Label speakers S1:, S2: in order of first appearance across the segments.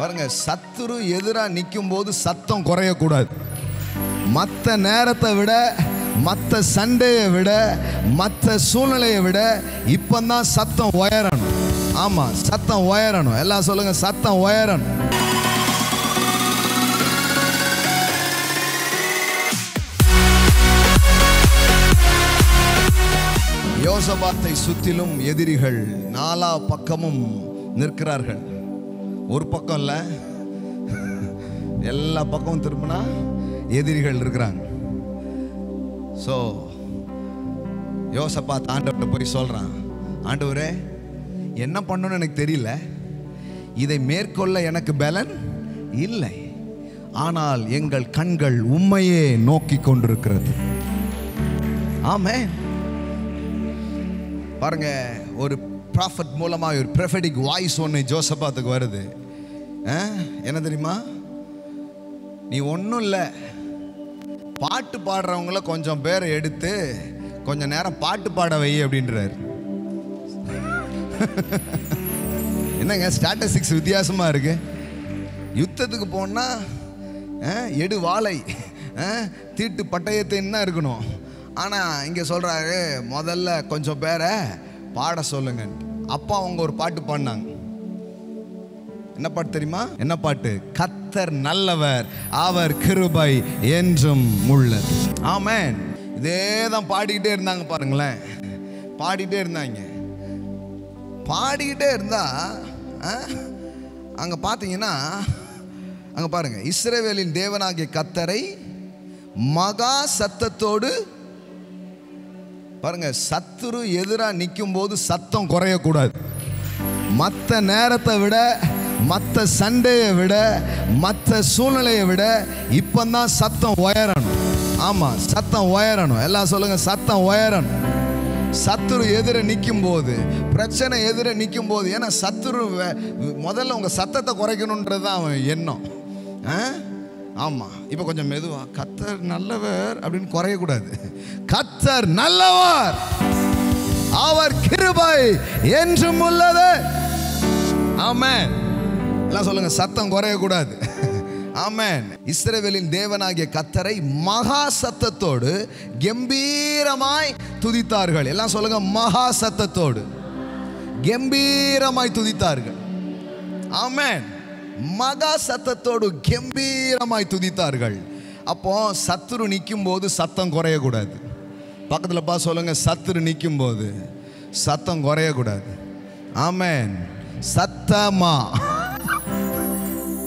S1: பாருங்க சத்துரு எதிரா நிற்கும் போது சத்தம் குறையக்கூடாது. மற்ற நேரத்தை விட மற்ற சண்டையை விட மற்ற சூழ்நிலையை விட இப்பந்தான் சத்தம் உயரணும். ஆமா சத்தம் உயரணும். எல்லாம் சொல்லுங்க சத்தம் உயரணும். யோசபாத்தை சுற்றிலும் எதிரிகள் நாலா பக்கமும் நிற்கிறார்கள். ஒரு பக்கம் இல்லை. எல்லா பக்கமும் திரும்பினா எதிரிகள் இருக்கிறாங்க. ஸோ யோசப்பா ஆண்டவர்கிட்ட போய் சொல்கிறான் ஆண்டவரே என்ன பண்ணணும்னு எனக்கு தெரியல. இதை மேற்கொள்ள எனக்கு பலன் இல்லை. ஆனால் எங்கள் கண்கள் உண்மையே நோக்கி கொண்டிருக்கிறது. ஆமே பாருங்க ஒரு ப்ராஃபட் மூலமாக ஒரு ப்ரெஃபடிக் வாய்ஸ் ஒன்று ஜோசபாத்துக்கு வருது. ஆ? என்ன தெரியுமா? நீ ஒன்றும் இல்லை. பாட்டு பாடுறவங்கள கொஞ்சம் பேரை எடுத்து கொஞ்சம் நேரம் பாட்டு பாட வை அப்படின்றார். என்னங்க ஸ்டாட்டஸ்டிக்ஸ் வித்தியாசமாக இருக்கு. யுத்தத்துக்கு போனால் ஆ, எடு வாழை ஆ, தீட்டு பட்டயத்தின்னு தான் இருக்கணும்? ஆனால் இங்கே சொல்கிறாரு முதல்ல கொஞ்சம் பேரை பாட சொல்லுங்கன்ட்டு அப்பா அவங்க ஒரு பாட்டு பாடினாங்க. என்ன பாட்டு தெரியுமா? என்ன பாட்டு? கத்தர் நல்லவர் அவர் கிருபை என்றும் உள்ளது. ஆமேன். இதே தான் பாடிக்கிட்டே இருந்தாங்க பாருங்களேன். பாடிக்கிட்டே இருந்தாங்க. பாடிக்கிட்டே இருந்தா ஆ, பார்த்தீங்கன்னா அங்கே பாருங்க. இஸ்ரேவேலின் தேவனாகிய கத்தரை மகா சத்தத்தோடு பாருங்க சத்துரு எதிராக நிற்கும் போது சத்தம் குறையக்கூடாது. மற்ற நேரத்தை விட மற்ற சண்டையை விட மற்ற சூழ்நிலையை விட இப்பந்தான் சத்தம் உயரணும். ஆமாம் சத்தம் உயரணும். எல்லாம் சொல்லுங்க சத்தம் உயரணும். சத்துரு எதிர நிற்கும் போது பிரச்சனை எதிர நிற்கும் போது ஏன்னா சத்துரு வே- முதல்ல உங்கள் சத்தத்தை குறைக்கணுன்றது தான் அவன் எண்ணம். ஆ? ஆமா இப்போ கொஞ்சம் மெதுவா கத்தர் நல்லவர் அப்படின்னு குறையக்கூடாது. கத்தர் நல்லவர் அவர் கிருபை என்றும் உள்ளது. ஆமேன். எல்லாம் சொல்லுங்க சத்தம் குறையக்கூடாது. ஆமேன். இஸ்ரேவேலின் தேவனாகிய கத்தரை மகா சத்தத்தோடு கம்பீரமாய் துதித்தார்கள். எல்லாம் சொல்லுங்க மகா சத்தத்தோடு கம்பீரமாய் துதித்தார்கள். ஆமேன். மகா சத்தத்தோடு கம்பீரமாய் துதித்தார்கள். அப்போ சத்துரு நிற்கும் போது சத்தம் குறையக்கூடாது. பக்கத்தில் பா சொல்லுங்க. சத்துரு நிற்கும் போது சத்தம் குறையக்கூடாது. ஆமேன். சத்தமா?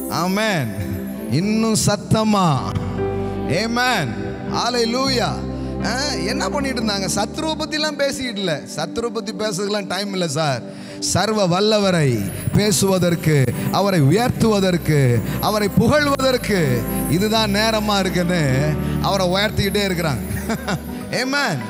S1: ஆமேன். இன்னும் சத்தமா? ஏமேன். ஆலை லூயா என்ன பண்ணிட்டு இருந்தாங்க? சத்ருவை பற்றிலாம் பேசிக்கிட்டு இல்லை. சத்ருவை பேசுறதுக்கெல்லாம் டைம் இல்லை சார். சர்வ வல்லவரை பேசுவதற்கு அவரை உயர்த்துவதற்கு அவரை புகழ்வதற்கு இதுதான் நேரமாக இருக்குன்னு அவரை உயர்த்திக்கிட்டே இருக்கிறாங்க. ஏமேன்